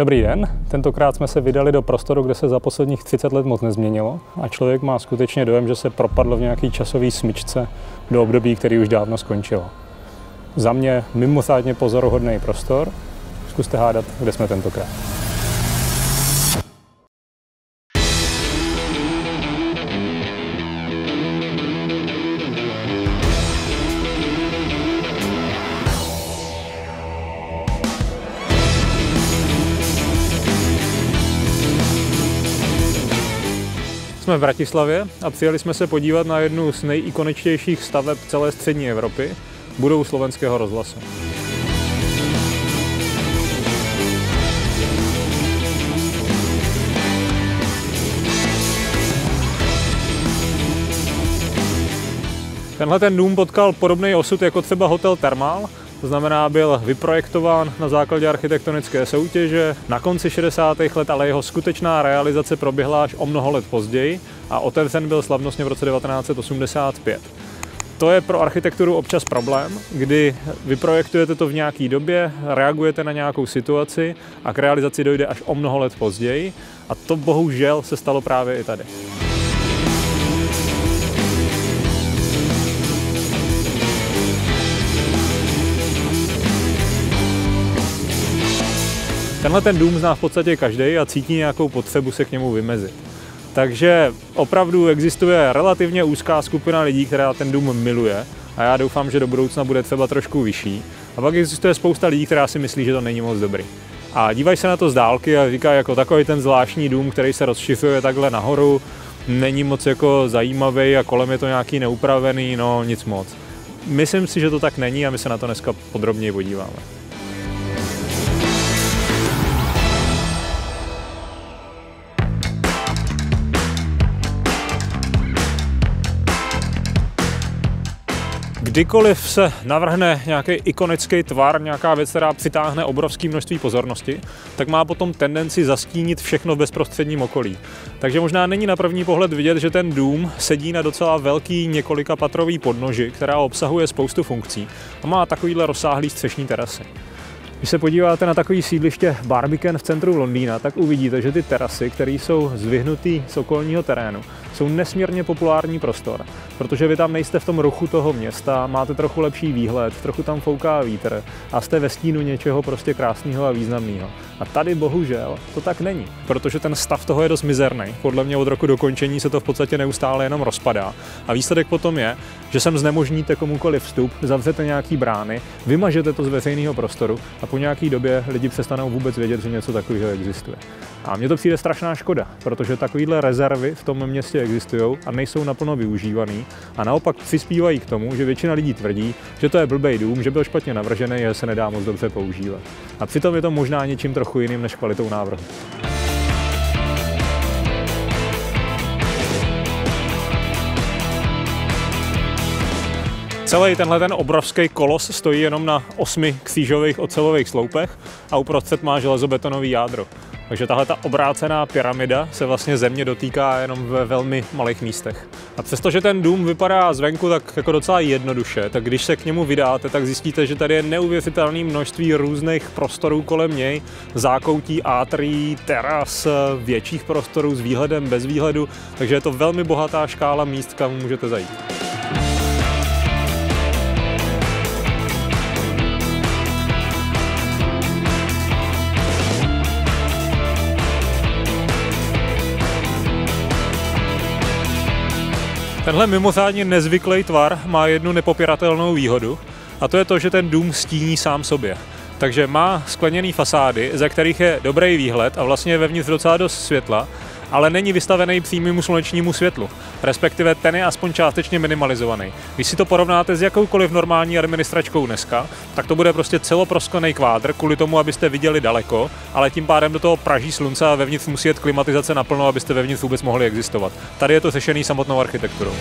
Dobrý den, tentokrát jsme se vydali do prostoru, kde se za posledních 30 let moc nezměnilo a člověk má skutečně dojem, že se propadl v nějaký časový smyčce do období, který už dávno skončilo. Za mě mimořádně pozoruhodný prostor. Zkuste hádat, kde jsme tentokrát. Jsme v Bratislavě a přijeli jsme se podívat na jednu z nejikoničtějších staveb celé střední Evropy, budovu slovenského rozhlasu. Tenhle ten dům potkal podobný osud jako třeba hotel Thermal, to znamená, byl vyprojektován na základě architektonické soutěže na konci 60. let, ale jeho skutečná realizace proběhla až o mnoho let později a otevřen byl slavnostně v roce 1985. To je pro architekturu občas problém, kdy vyprojektujete to v nějaké době, reagujete na nějakou situaci a k realizaci dojde až o mnoho let později a to bohužel se stalo právě i tady. Tenhle ten dům zná v podstatě každý a cítí nějakou potřebu se k němu vymezit. Takže opravdu existuje relativně úzká skupina lidí, která ten dům miluje a já doufám, že do budoucna bude třeba trošku vyšší. A pak existuje spousta lidí, která si myslí, že to není moc dobrý. A dívají se na to z dálky a říkají jako takový ten zvláštní dům, který se rozšiřuje takhle nahoru, není moc jako zajímavý a kolem je to nějaký neupravený, no nic moc. Myslím si, že to tak není a my se na to dneska podrobněji podíváme. Kdykoliv se navrhne nějaký ikonický tvar, nějaká věc, která přitáhne obrovské množství pozornosti, tak má potom tendenci zastínit všechno v bezprostředním okolí. Takže možná není na první pohled vidět, že ten dům sedí na docela velký několika patrový podnoži, která obsahuje spoustu funkcí a má takovýhle rozsáhlý střešní terasy. Když se podíváte na takový sídliště Barbican v centru Londýna, tak uvidíte, že ty terasy, které jsou zvyhnutý z okolního terénu, jsou nesmírně populární prostor, protože vy tam nejste v tom ruchu toho města, máte trochu lepší výhled, trochu tam fouká vítr a jste ve stínu něčeho prostě krásného a významného. A tady bohužel to tak není, protože ten stav toho je dost mizerný. Podle mě od roku dokončení se to v podstatě neustále jenom rozpadá. A výsledek potom je, že sem znemožníte komukoliv vstup, zavřete nějaký brány, vymažete to z veřejného prostoru a po nějaký době lidi přestanou vůbec vědět, že něco takového existuje. A mně to přijde strašná škoda, protože takovéhle rezervy v tom městě existují a nejsou naplno využívaný a naopak přispívají k tomu, že většina lidí tvrdí, že to je blbej dům, že byl špatně navržený že se nedá moc dobře používat. A přitom je to možná něčím trochu jiným než kvalitou návrhu. Celý tenhle ten obrovský kolos stojí jenom na osmi křížových ocelových sloupech a uprostřed má železobetonový jádro. Takže tahle ta obrácená pyramida se vlastně země dotýká jenom ve velmi malých místech. A přestože ten dům vypadá zvenku tak jako docela jednoduše, tak když se k němu vydáte, tak zjistíte, že tady je neuvěřitelné množství různých prostorů kolem něj, zákoutí, átrií, teras, větších prostorů s výhledem, bez výhledu, takže je to velmi bohatá škála míst, kam můžete zajít. Tenhle mimořádně nezvyklý tvar má jednu nepopiratelnou výhodu a to je to, že ten dům stíní sám sobě. Takže má skleněné fasády, ze kterých je dobrý výhled a vlastně je vevnitř docela dost světla, ale není vystavený přímému slunečnímu světlu, respektive ten je aspoň částečně minimalizovaný. Když si to porovnáte s jakoukoliv normální administračkou dneska, tak to bude prostě celoprosklený kvádr kvůli tomu, abyste viděli daleko, ale tím pádem do toho praží slunce a vevnitř musí jet klimatizace naplno, abyste vevnitř vůbec mohli existovat. Tady je to řešený samotnou architekturou.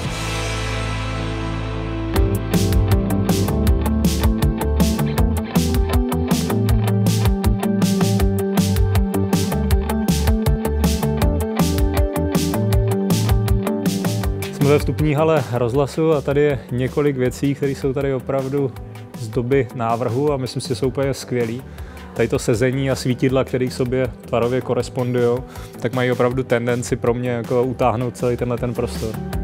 Ve vstupní hale rozhlasu a tady je několik věcí, které jsou tady opravdu z doby návrhu a myslím si, že jsou úplně skvělý. tady to sezení a svítidla, které k sobě tvarově korespondují, tak mají opravdu tendenci pro mě jako utáhnout celý tenhle ten prostor.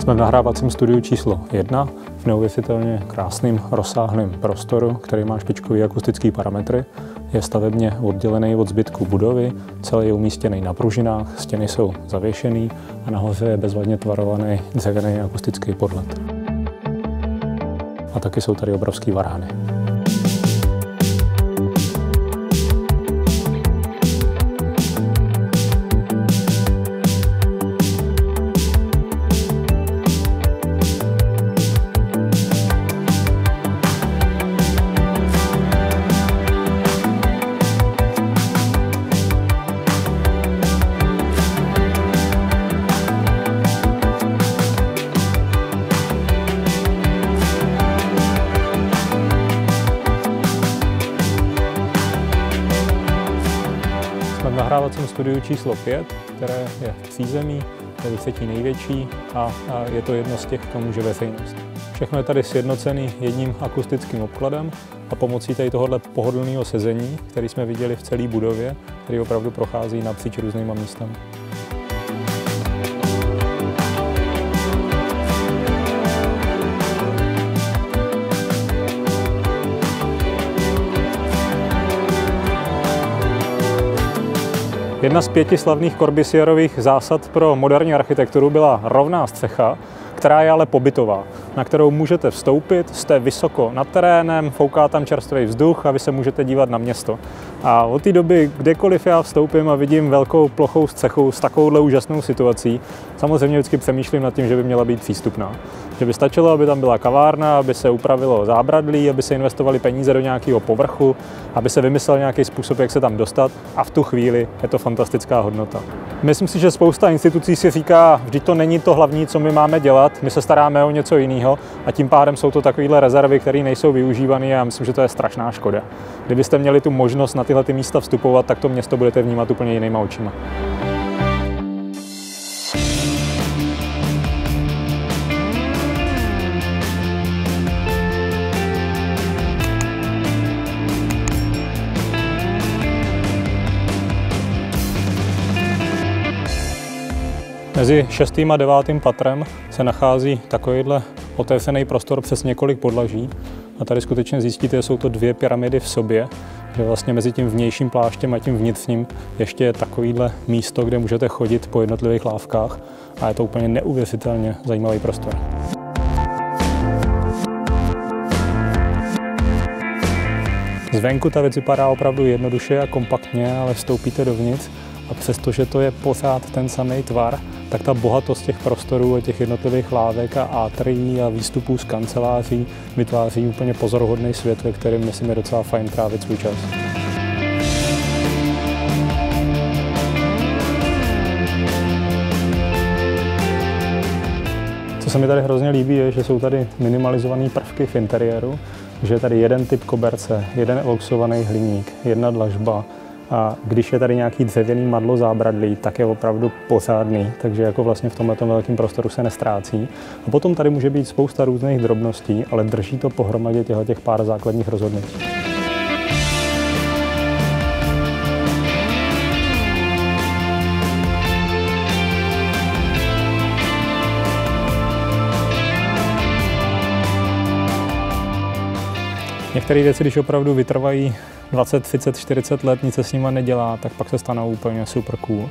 Jsme v nahrávacím studiu číslo 1 v neuvěřitelně krásným rozsáhlém prostoru, který má špičkový akustický parametry. Je stavebně oddělený od zbytku budovy, celý je umístěný na pružinách, stěny jsou zavěšený a nahoře je bezvadně tvarovaný dřevěný akustický podlet. A taky jsou tady obrovský varány. Studiu číslo 5, které je v přízemí, je třetí největší a, je to jedno z těch, kam může veřejnost. Všechno je tady sjednocený jedním akustickým obkladem a pomocí tady tohohle pohodlného sezení, který jsme viděli v celé budově, který opravdu prochází napříč různýma místami. Jedna z pěti slavných Corbusierových zásad pro moderní architekturu byla rovná střecha, která je ale pobytová, na kterou můžete vstoupit, jste vysoko nad terénem, fouká tam čerstvý vzduch a vy se můžete dívat na město. A od té doby, kdekoliv já vstoupím a vidím velkou plochou střechu s takovouhle úžasnou situací, samozřejmě vždycky přemýšlím nad tím, že by měla být přístupná. Že by stačilo, aby tam byla kavárna, aby se upravilo zábradlí, aby se investovali peníze do nějakého povrchu, aby se vymyslel nějaký způsob, jak se tam dostat a v tu chvíli je to fantastická hodnota. Myslím si, že spousta institucí si říká, vždyť to není to hlavní, co my máme dělat, my se staráme o něco jiného a tím pádem jsou to takovéhle rezervy, které nejsou využívané a já myslím, že to je strašná škoda. Kdybyste měli tu možnost na tyhle ty místa vstupovat, tak to město budete vnímat úplně jinýma očima. Mezi šestým a devátým patrem se nachází takovýhle otevřený prostor přes několik podlaží. A tady skutečně zjistíte, že jsou to dvě pyramidy v sobě, že vlastně mezi tím vnějším pláštěm a tím vnitřním ještě je takovýhle místo, kde můžete chodit po jednotlivých lávkách a je to úplně neuvěřitelně zajímavý prostor. Zvenku ta věc vypadá opravdu jednoduše a kompaktně, ale vstoupíte dovnitř a přestože to je pořád ten samý tvar, tak ta bohatost těch prostorů a těch jednotlivých lávek a átrií a výstupů z kanceláří vytváří úplně pozoruhodný svět, ve kterém myslím je docela fajn trávit svůj čas. Co se mi tady hrozně líbí, je, že jsou tady minimalizované prvky v interiéru, že je tady jeden typ koberce, jeden eloxovaný hliník, jedna dlažba, a když je tady nějaký dřevěný madlo zábradlí, tak je opravdu pořádný, takže jako vlastně v tomhle velkém prostoru se nestrácí. A potom tady může být spousta různých drobností, ale drží to pohromadě těchto těch pár základních rozhodnutí. Některé věci, když opravdu vytrvají 20, 30, 40 let, nic se s nima nedělá, tak pak se stanou úplně super cool.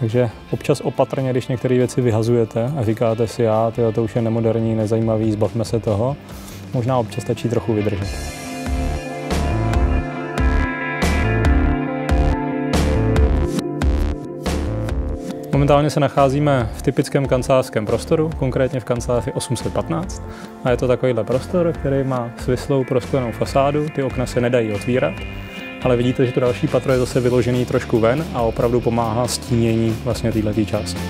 Takže občas opatrně, když některé věci vyhazujete a říkáte si, já, tyjo, to už je nemoderní, nezajímavý, zbavme se toho, možná občas stačí trochu vydržet. Momentálně se nacházíme v typickém kancelářském prostoru, konkrétně v kanceláři 815. A je to takovýhle prostor, který má svislou prosklenou fasádu, ty okna se nedají otvírat, ale vidíte, že to další patro je zase vyložený trošku ven a opravdu pomáhá stínění vlastně této části.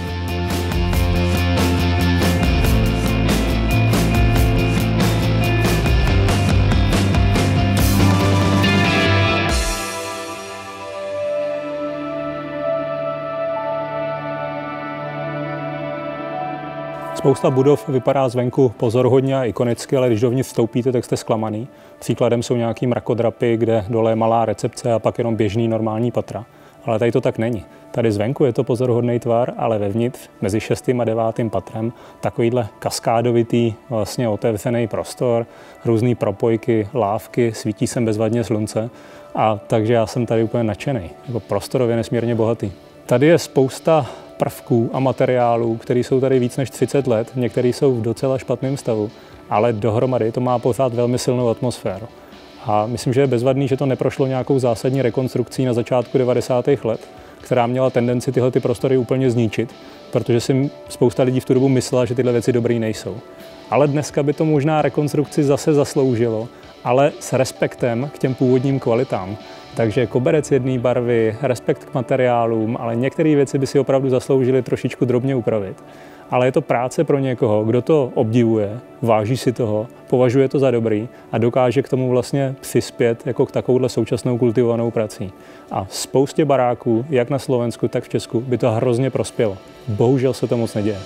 Spousta budov vypadá zvenku pozorhodně a ikonicky, ale když dovnitř vstoupíte, tak jste zklamaný. Příkladem jsou nějaký mrakodrapy, kde dole je malá recepce a pak jenom běžný normální patra. Ale tady to tak není. Tady zvenku je to pozoruhodný tvar, ale vevnitř, mezi šestým a devátým patrem, takovýhle kaskádovitý, vlastně otevřený prostor, různé propojky, lávky, svítí sem bezvadně slunce. A takže já jsem tady úplně nadšený. Jako prostorově nesmírně bohatý. Tady je spousta prvků a materiálů, které jsou tady víc než 30 let, některé jsou v docela špatném stavu, ale dohromady to má pořád velmi silnou atmosféru. A myslím, že je bezvadný, že to neprošlo nějakou zásadní rekonstrukcí na začátku 90. let, která měla tendenci tyhle ty prostory úplně zničit, protože si spousta lidí v tu dobu myslela, že tyhle věci dobrý nejsou. Ale dneska by to možná rekonstrukci zase zasloužilo, ale s respektem k těm původním kvalitám. Takže koberec jedné barvy, respekt k materiálům, ale některé věci by si opravdu zasloužily trošičku drobně upravit. Ale je to práce pro někoho, kdo to obdivuje, váží si toho, považuje to za dobrý a dokáže k tomu vlastně přispět jako k takovouhle současnou kultivovanou prací. A spoustě baráků, jak na Slovensku, tak v Česku, by to hrozně prospělo. Bohužel se to moc neděje.